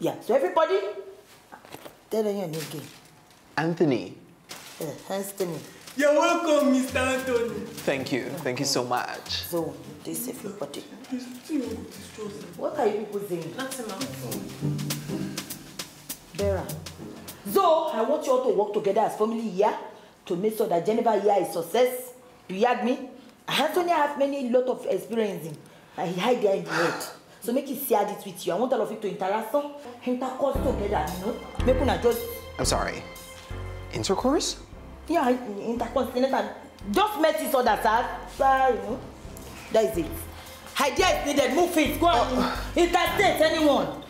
Yeah, so everybody, tell them your name again. Anthony. Uh, Anthony. You're welcome, Mr. Anthony. Thank you. Thank you so much. So, this everybody. What are you people saying? Nothing, ma'am. Vera. So, I want you all to work together as family here to make sure that Jenifa here is success. You heard me? Anthony have many lot of experience in and he hide there in the head. So make it share this with you. I want all of you to interact, intercourse together, you know? Make una just, I'm sorry. Intercourse? yeah, intercontinental. Just met each other, sir. Sir, you know? That is it. Idea is needed. Move it. Go on. Uh, Interstate anyone.